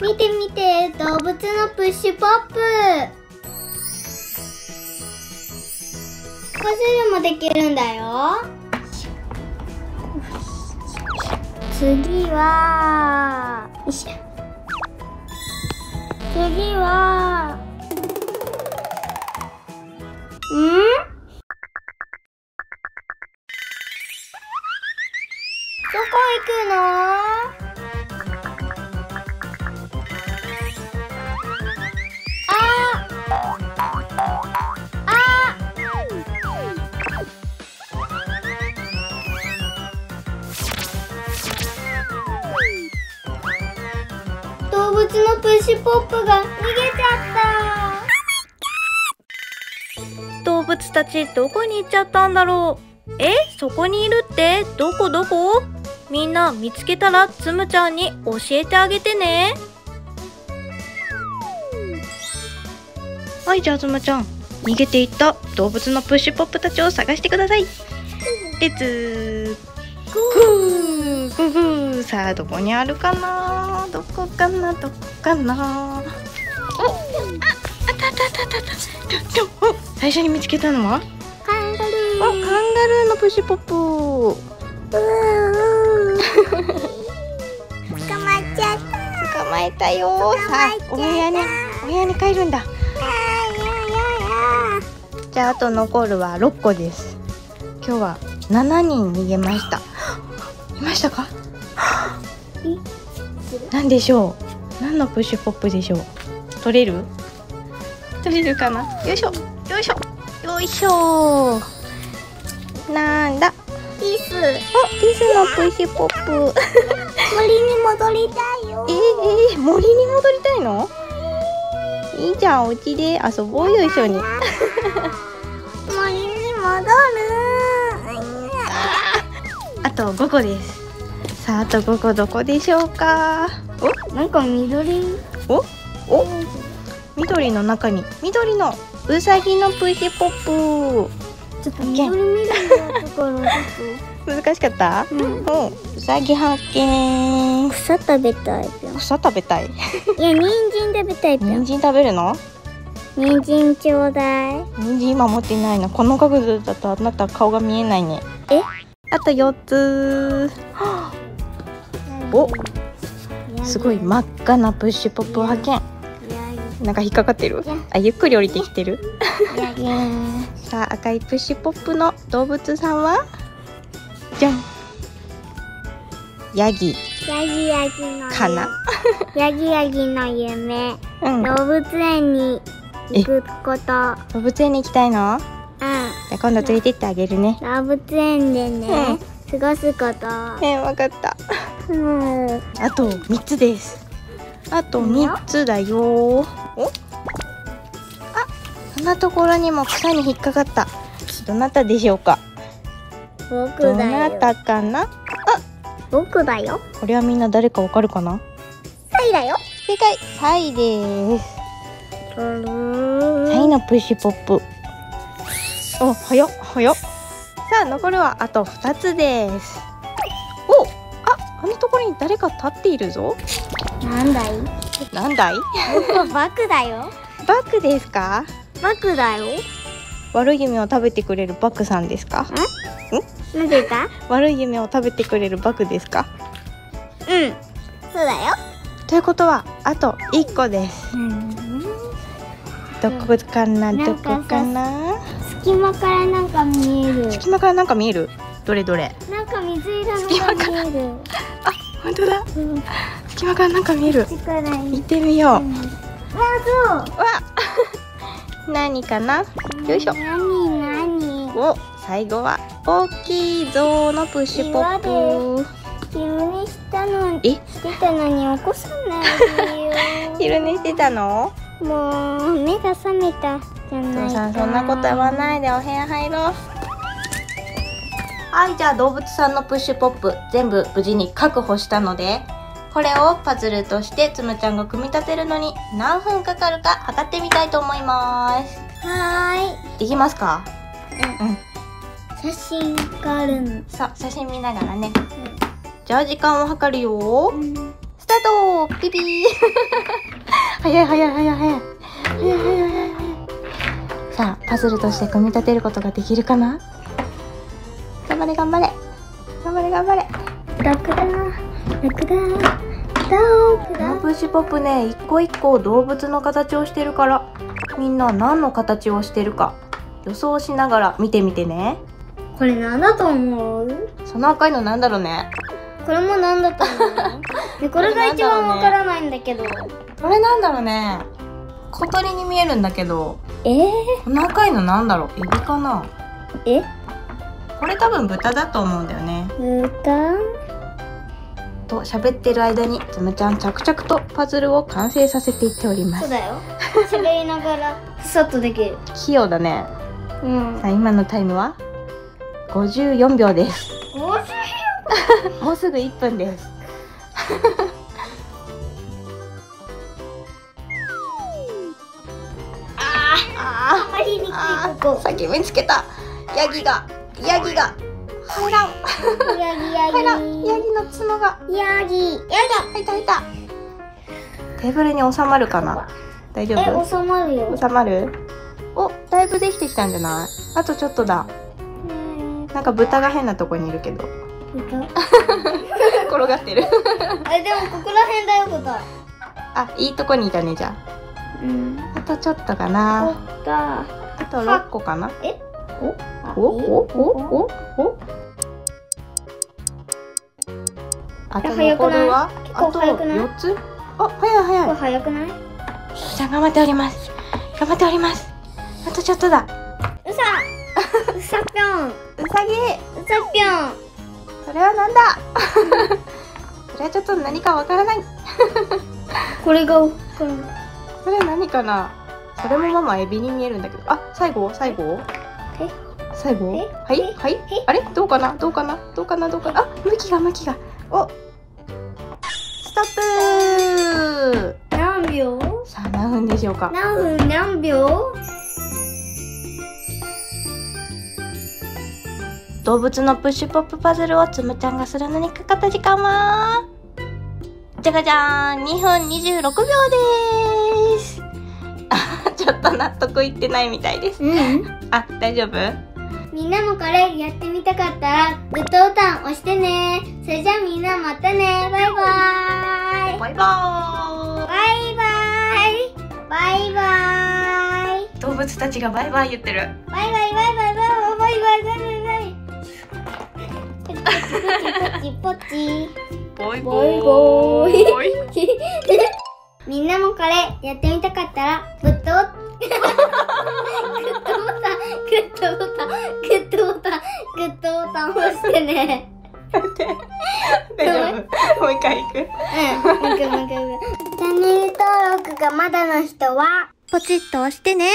見て見て動物のプッシュポップ。パズルもできるんだよ。次は次はうん？シュポップが逃げちゃった。動物たちどこに行っちゃったんだろう。えそこにいるって？どこどこ？みんな見つけたらつむちゃんに教えてあげてね。はいじゃあつむちゃん。逃げていった動物のプッシュポップたちを探してください。レッツゴーゴーゴーさあどこにあるかな？どこかな？どこかな？おああったあったあったあったあったお最初に見つけたのは？カンガルあ、カンガルーのプッシュポップ。捕まっちゃった捕まえたよ。さあ、お部屋に、お部屋に帰るんだ。じゃあ、あと残るは六個です。今日は七人逃げました。いましたか？なんでしょう？何のプッシュポップでしょう？取れる？取れるかな？よいしょ。よいしょ。よいしょ。なんだ？リスあ、リスのプッシュポップ。森に戻りたいよえー、えー、森に戻りたいの？いいじゃんお家で遊ぼうよ一緒にあと5個です。さああと5個どこでしょうか？なんか緑。お？お？緑の中に。緑のうさぎのプッシュポッちょっと緑緑だったからプ難しかった？ちょっと、うん、おうさぎ発見。草食べたい草食べたい？いや人参食べたい人参食べるの？人参ちょうだい。人参今持ってないなこの角度だとあなた顔が見えないね。え？あと4つ お。すごい真っ赤なプッシュポップを発見。なんか引っかかってる？あゆっくり降りてきてる？さあ赤いプッシュポップの動物さんは？じゃん。ヤギ。やぎやぎのかな？やぎやぎの夢。うん。動物園に行くこと。動物園に行きたいの？うんじゃあ今度連れてってあげるね。動物園でね、過ごすこと。えー、わかった。うん。あと3つです。あと3つだよ。おあそんなところにも草に引っかかった。どなたでしょうか？僕どだよ。なたかな？僕だよ。これはみんな誰かわかるかな？サイだよ。正解。サイです。サイのプッシュポップお早っ早っ。さあ残るはあと2つです。おああのところに誰か立っているぞ。なんだい？なんだい？バクだよ。バックですか？バクだよ。悪い夢を食べてくれるバクさんですか？なぜか悪い夢を食べてくれるバクですか？うん。そうだよ。ということはあと1個です。どこかなどこかな？隙間からなんか見える。隙間からなんか見える？どれどれ？なんか水色の隙間かが見える本当だ。うん隙間からなんか見える。行ってみよう、うん。あわ 何かな？そうよいしょ。何何？お最後は大きい象のプッシュポップ。昼寝したのに。え？してたのに起こさないでよ 昼寝してたの？もう目が覚めた。じゃおないかそんなこと言わないでお部屋入ろう。はいじゃあ動物さんのプッシュポップ。全部無事に確保したのでこれをパズルとしてつむちゃんが組み立てるのに何分かかるか測ってみたいと思います。はできますか。うんーい写真。があるのさあ写真見ながらね。じゃあ時間を測るよ。うん。スタート。ピピー早い早い早い早い。早い早い早い。さあパズルとして組み立てることができるかな？頑張れ頑張れ。頑張れ頑張れ。楽だ。楽だ。このプシポップね一個一個動物の形をしてるから。みんな何の形をしてるか。予想しながら見てみてね。これ何だと思う？その赤いの何だろうね。これも何だと思う？これが一番わからないんだけど。これなんだろうね。小鳥に見えるんだけど。えー、この赤いのなんだろう？エビかな？え？これ多分豚だと思うんだよね。豚？と喋ってる間につむちゃん着々とパズルを完成させていっております。そうだよ。喋りながらさっとできる。器用だね。うん。さあ今のタイムは？54秒です。もうすぐ1分ですあありにくいあここ先見つけたヤギがヤギが入らんヤギヤ入らんギヤギの角がヤギヤ入った入ったテーブルに収まるかな大丈ギえ夫収まるよ収まるおだいぶできてきたんじゃないあとちょっとだなんか豚が変なとこにいるけど豚転がってるえでもここら辺だよ答えあいいとこにいたねじゃうん。ああとちょっとかな。答あと6個かな。え？お？お？お？お？お？あと残るは？結あと構早くない？4つ？あ早い早い。これ早くない？うじゃあ頑張っております。頑張っております。あとちょっとだ。うさ。うさぴょん。ううさぎ。さぴょん。それはなんだ？それはちょっと何かわからない。これが何かな？それもママエビに見えるんだけど。あ最後？最後？え？最後？え？はい？え？はい？え？あれ？どうかな？どうかな？どうかな？どうかな？あ向きが向きが。お！ストップ！何秒？さあ何分でしょうか？何分？何秒？動物のプッシュポップパズルをつむちゃんがするのにかかった時間はじゃがじゃーん！2分26秒ですょっと納得いってないみたいです。うん。あ大丈夫？みんなもこれやってみたかったらグッドボタン押してね。それじゃあみんなまたね。バイバーイ。バイバーイ。バイバイ。バイバイ。動物たちがバイバイ言ってる。バイバイバイバイバイバイバイ。バイバイバイポチポチポチ。ポチバイ。ババイバイ みんなもこれやってみたかったらグッドボグッドボタングッドボタングッドボタングッドボタン押してね。大丈夫もう一回行く。うんもう一回もう一回もう一回チャンネル登録がまだの人はポチッと押してね